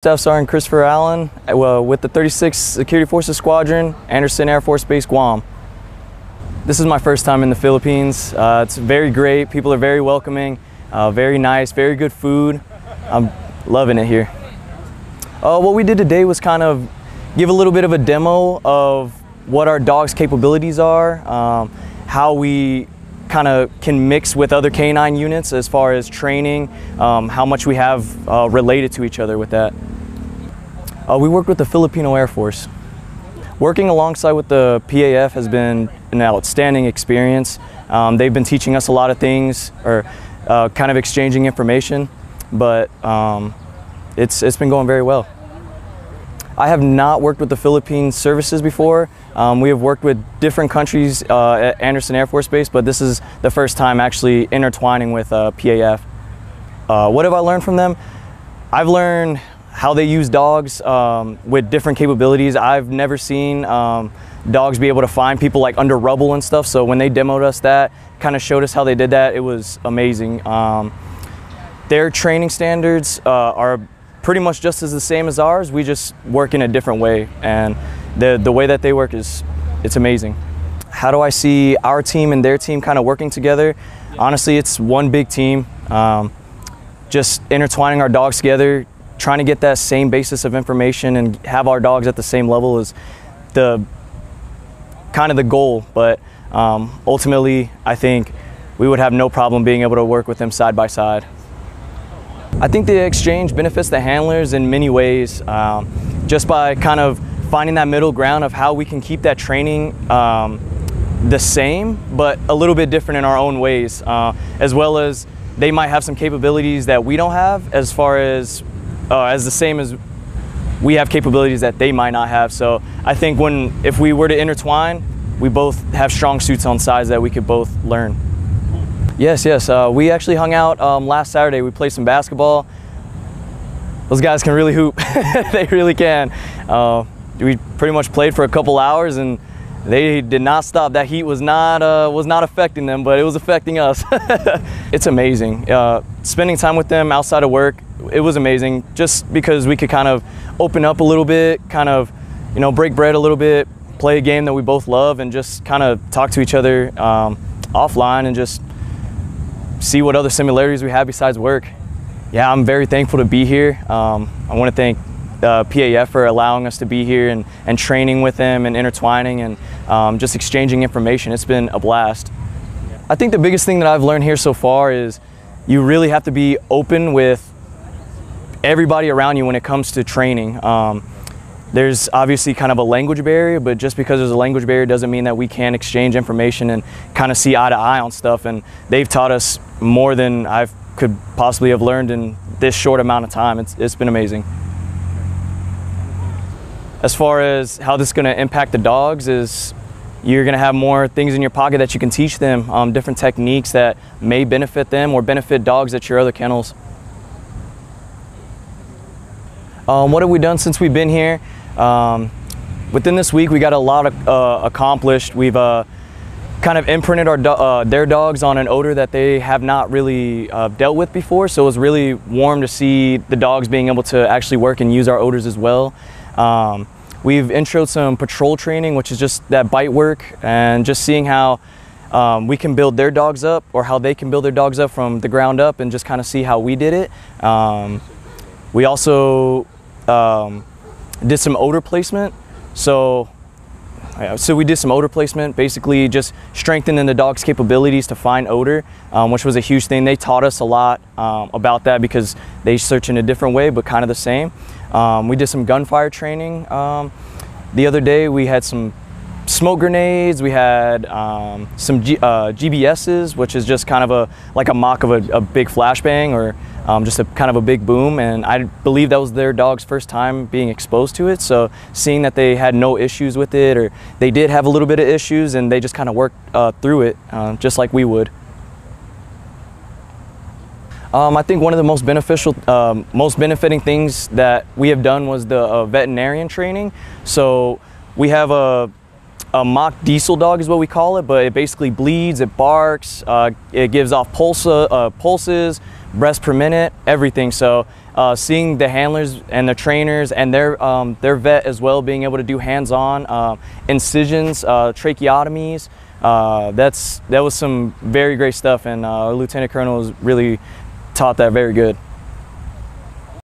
Staff Sergeant Christopher Allen uh, with the 36th Security Forces Squadron, Andersen Air Force Base, Guam. This is my first time in the Philippines. Uh, it's very great. People are very welcoming, uh, very nice, very good food. I'm loving it here. Uh, what we did today was kind of give a little bit of a demo of what our dog's capabilities are, um, how we kind of can mix with other canine units as far as training, um, how much we have uh, related to each other with that. Uh, we worked with the Filipino Air Force. Working alongside with the PAF has been an outstanding experience. Um, they've been teaching us a lot of things or uh, kind of exchanging information, but um, it's, it's been going very well. I have not worked with the Philippine services before. Um, we have worked with different countries uh, at Andersen Air Force Base, but this is the first time actually intertwining with uh, PAF. Uh, what have I learned from them? I've learned how they use dogs um, with different capabilities. I've never seen um, dogs be able to find people like under rubble and stuff. So when they demoed us that, kind of showed us how they did that, it was amazing. Um, their training standards uh, are pretty much just as the same as ours. We just work in a different way, and the the way that they work is it's amazing. How do I see our team and their team kind of working together? Honestly, it's one big team. Um, just intertwining our dogs together, trying to get that same basis of information and have our dogs at the same level is the kind of the goal. But um, ultimately, I think we would have no problem being able to work with them side by side. I think the exchange benefits the handlers in many ways, um, just by kind of finding that middle ground of how we can keep that training um, the same, but a little bit different in our own ways, uh, as well as they might have some capabilities that we don't have, as far as uh, as the same as we have capabilities that they might not have. So I think when if we were to intertwine, we both have strong suits on sides that we could both learn. Yes, yes. Uh, we actually hung out um, last Saturday. We played some basketball. Those guys can really hoop. they really can. Uh, we pretty much played for a couple hours and they did not stop. That heat was not uh, was not affecting them, but it was affecting us. it's amazing. Uh, spending time with them outside of work, it was amazing. Just because we could kind of open up a little bit, kind of, you know, break bread a little bit, play a game that we both love, and just kind of talk to each other um, offline and just see what other similarities we have besides work. Yeah, I'm very thankful to be here. Um, I want to thank uh, PAF for allowing us to be here and, and training with them and intertwining and um, just exchanging information. It's been a blast. I think the biggest thing that I've learned here so far is you really have to be open with everybody around you when it comes to training. Um, there's obviously kind of a language barrier, but just because there's a language barrier doesn't mean that we can't exchange information and kind of see eye to eye on stuff. And they've taught us more than I could possibly have learned in this short amount of time. It's, it's been amazing. As far as how this is going to impact the dogs is you're going to have more things in your pocket that you can teach them, um, different techniques that may benefit them or benefit dogs at your other kennels. Um, what have we done since we've been here? Um, within this week, we got a lot of, uh, accomplished. We've uh, kind of imprinted our do uh, their dogs on an odor that they have not really uh, dealt with before. So it was really warm to see the dogs being able to actually work and use our odors as well. Um, we've introed some patrol training, which is just that bite work and just seeing how um, we can build their dogs up or how they can build their dogs up from the ground up and just kind of see how we did it. Um, we also um, did some odor placement. So, so we did some odor placement, basically just strengthening the dog's capabilities to find odor, um, which was a huge thing. They taught us a lot um, about that because they search in a different way, but kind of the same. Um, we did some gunfire training. Um, the other day we had some smoke grenades. We had um, some G, uh, GBSs, which is just kind of a like a mock of a, a big flashbang or um, just a kind of a big boom. And I believe that was their dog's first time being exposed to it. So seeing that they had no issues with it, or they did have a little bit of issues, and they just kind of worked uh, through it, uh, just like we would. Um, I think one of the most beneficial, um, most benefiting things that we have done was the uh, veterinarian training. So we have a a mock diesel dog is what we call it, but it basically bleeds, it barks, uh, it gives off uh, pulses, breaths per minute, everything. So uh, seeing the handlers and the trainers and their um, their vet as well being able to do hands-on uh, incisions, uh, tracheotomies. Uh, that's that was some very great stuff, and our lieutenant colonel was really taught that very good.